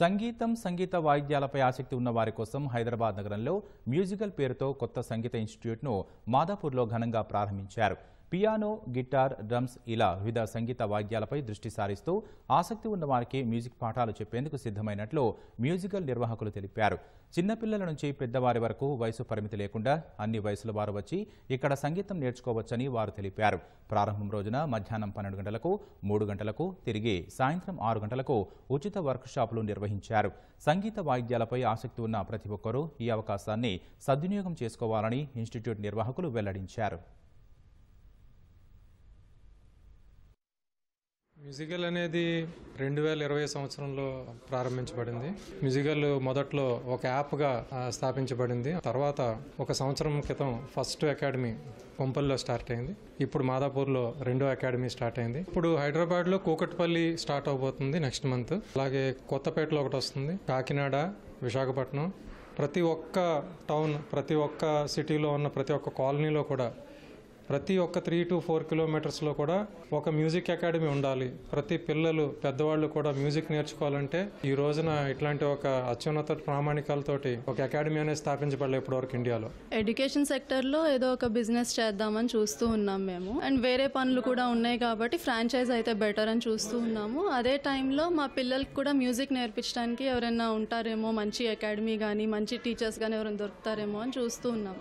సంగీతం సంగీత వాయిద్యాలపై ఆసక్తి ఉన్న వారి కోసం హైదరాబాద్ నగరంలో మ్యూజికల్ పేరుతో కొత్త సంగీత ఇన్స్టిట్యూట్ను మాదాపూర్లో ఘనంగా ప్రారంభించారు. పియానో గిటార్ డ్రమ్స్ ఇలా వివిధ సంగీత వాయిద్యాలపై దృష్టి సారిస్తూ ఆసక్తి ఉన్న వారికి మ్యూజిక్ పాఠాలు చెప్పేందుకు సిద్ధమైనట్లు మ్యూజికల్ నిర్వాహకులు తెలిపారు. చిన్నపిల్లల నుంచి పెద్దవారి వరకు వయసు పరిమితి లేకుండా అన్ని వయసుల వారు వచ్చి ఇక్కడ సంగీతం నేర్చుకోవచ్చని వారు తెలిపారు. ప్రారంభం రోజున మధ్యాహ్నం పన్నెండు గంటలకు మూడు గంటలకు తిరిగి సాయంత్రం ఆరు గంటలకు ఉచిత వర్క్షాపులు నిర్వహించారు. సంగీత వాయిద్యాలపై ఆసక్తి ఉన్న ప్రతి ఒక్కరూ ఈ అవకాశాన్ని సద్వినియోగం చేసుకోవాలని ఇన్స్టిట్యూట్ నిర్వాహకులు వెల్లడించారు. మ్యూజికల్ అనేది రెండు వేల ఇరవై సంవత్సరంలో ప్రారంభించబడింది. మ్యూజికల్ మొదట్లో ఒక యాప్గా ఆ, స్థాపించబడింది. తర్వాత ఒక సంవత్సరం క్రితం ఫస్ట్ అకాడమీ కొంపల్లో స్టార్ట్ అయింది. ఇప్పుడు మాదాపూర్లో రెండో అకాడమీ స్టార్ట్ అయింది. ఇప్పుడు హైదరాబాద్లో కూకట్పల్లి స్టార్ట్ అవబోతుంది నెక్స్ట్ మంత్. అలాగే కొత్తపేటలో ఒకటి వస్తుంది. కాకినాడ విశాఖపట్నం. ప్రతి ఒక్క టౌన్ ప్రతి ఒక్క సిటీలో ఉన్న ప్రతి ఒక్క కాలనీలో కూడా ప్రతి ఒక్క త్రీ టు ఫోర్ కిలోమీటర్స్లో కూడా ఒక మ్యూజిక్ అకాడమీ ఉండాలి. ప్రతి పిల్లలు పెద్దవాళ్ళు కూడా మ్యూజిక్ నేర్చుకోవాలంటే ఈ రోజున ఇట్లాంటి ఒక అత్యున్నత ప్రామాణికాలతోటి ఒక అకాడమీ అనేది స్థాపించబడలేదు ఇప్పటివరకు ఇండియాలో. ఎడ్యుకేషన్ సెక్టర్లో ఏదో ఒక బిజినెస్ చేద్దామని చూస్తూ ఉన్నాం మేము. అండ్ వేరే పనులు కూడా ఉన్నాయి కాబట్టి ఫ్రాంచైజ్ అయితే బెటర్ అని చూస్తూ ఉన్నాము. అదే టైంలో మా పిల్లలకి కూడా మ్యూజిక్ నేర్పించడానికి ఎవరైనా ఉంటారేమో మంచి అకాడమీ కానీ మంచి టీచర్స్ కానీ ఎవరైనా దొరుకుతారేమో అని చూస్తూ ఉన్నాం.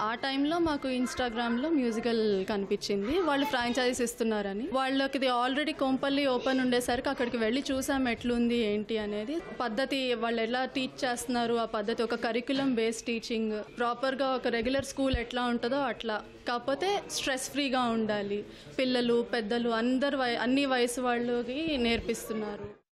ఆ టైంలో మాకు ఇన్స్టాగ్రామ్లో మ్యూజికల్ కనిపించింది. వాళ్ళు ఫ్రాంచైజ్ ఇస్తున్నారని. వాళ్ళకి ఇది ఆల్రెడీ కొంపల్లి ఓపెన్ ఉండేసరికి అక్కడికి వెళ్ళి చూసాం ఎట్లుంది ఏంటి అనేది. పద్ధతి వాళ్ళు ఎలా టీచ్ చేస్తున్నారు ఆ పద్ధతి ఒక కరికులం బేస్ టీచింగ్ ప్రాపర్గా ఒక రెగ్యులర్ స్కూల్ ఎట్లా ఉంటుందో అట్లా. కాకపోతే స్ట్రెస్ ఫ్రీగా ఉండాలి. పిల్లలు పెద్దలు అందరు అన్ని వయసు వాళ్ళకి నేర్పిస్తున్నారు.